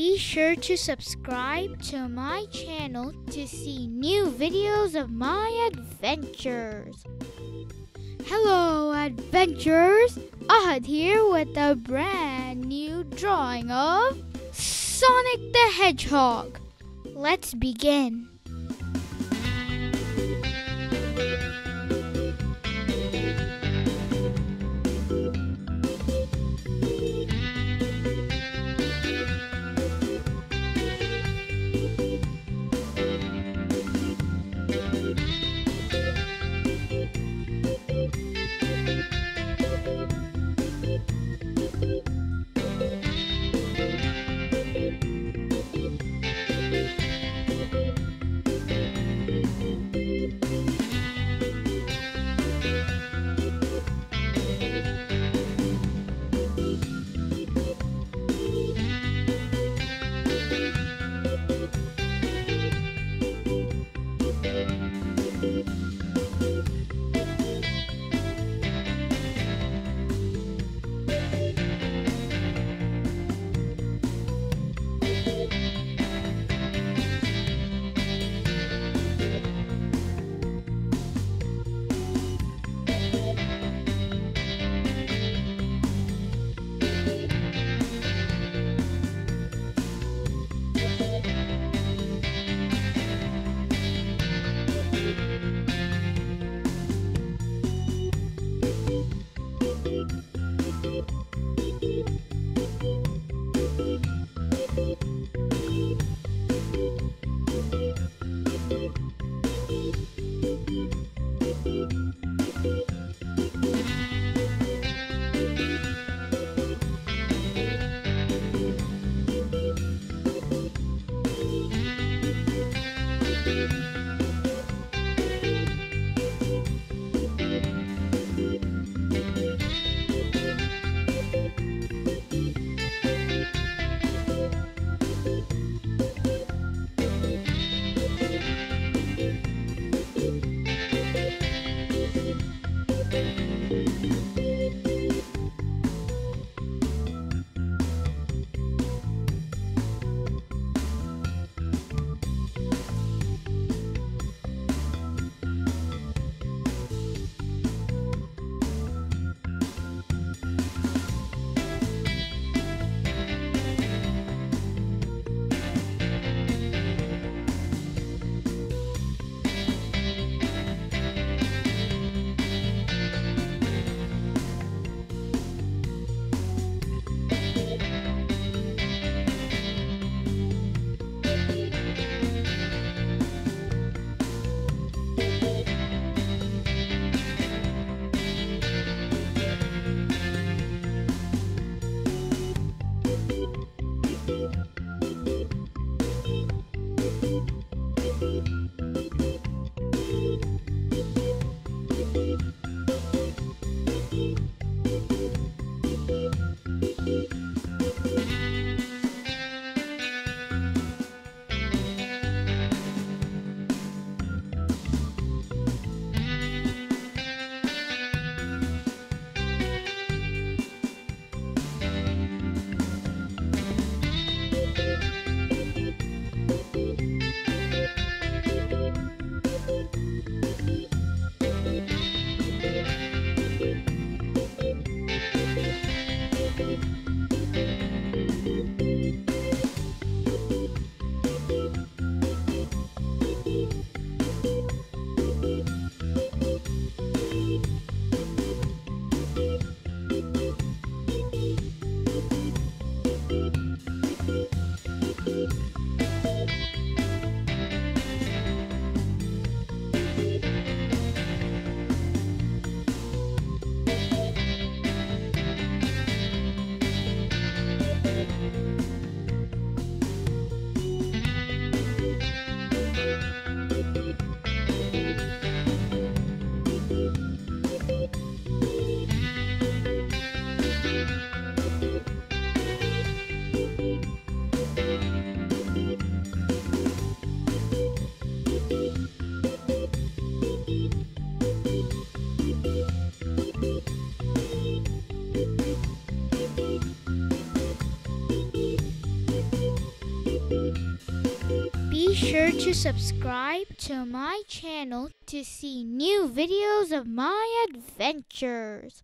Be sure to subscribe to my channel to see new videos of my adventures. Hello, adventurers! Ahad here with a brand new drawing of Sonic the Hedgehog. Let's begin. Be sure to subscribe to my channel to see new videos of my adventures.